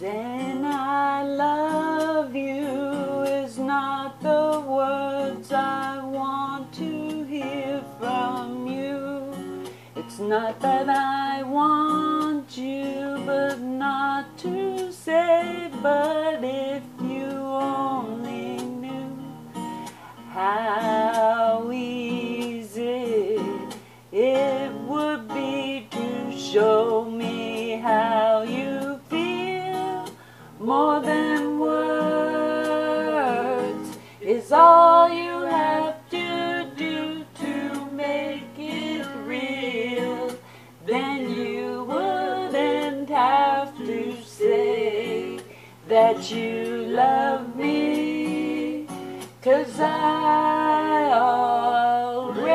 Saying I love you is not the words I want to hear from you. It's not that I want you, but not to say, but if is all you have to do to make it real. Then you wouldn't have to say that you love me cause I already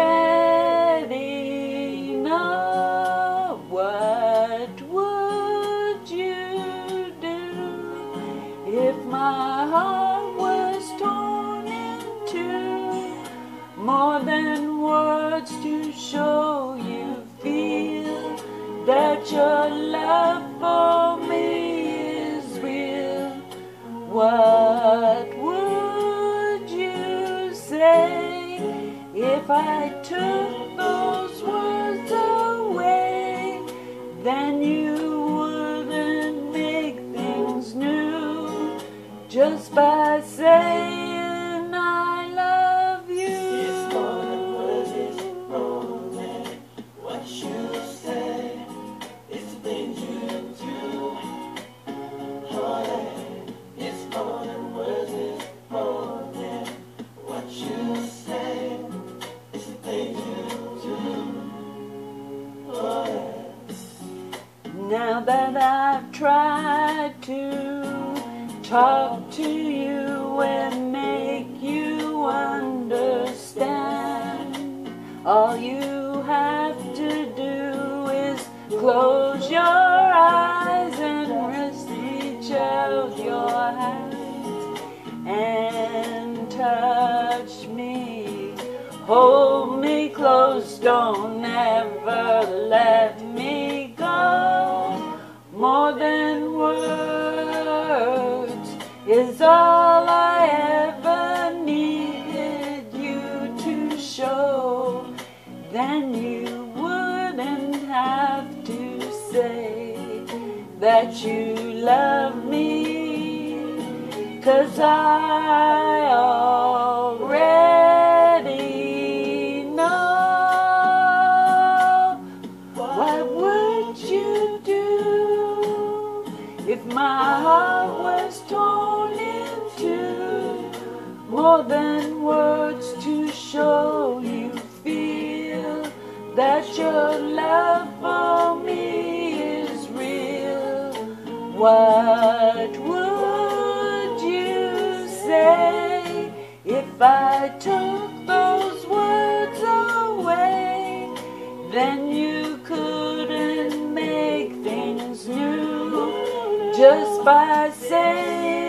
know what would you do if my heart more than words to show you feel that your love for me is real what would you say if I took those words away? Then you wouldn't make things new just by saying Now that I've tried to talk to you and make you understand, all you have to do is close your eyes and rest each of your hands and touch me. Hold me close, don't ever let that you love me. Cause I already know what would you do if my heart was torn in two more than words to show you feel that your love for me what would you say if I took those words away? Then you couldn't make things new just by saying.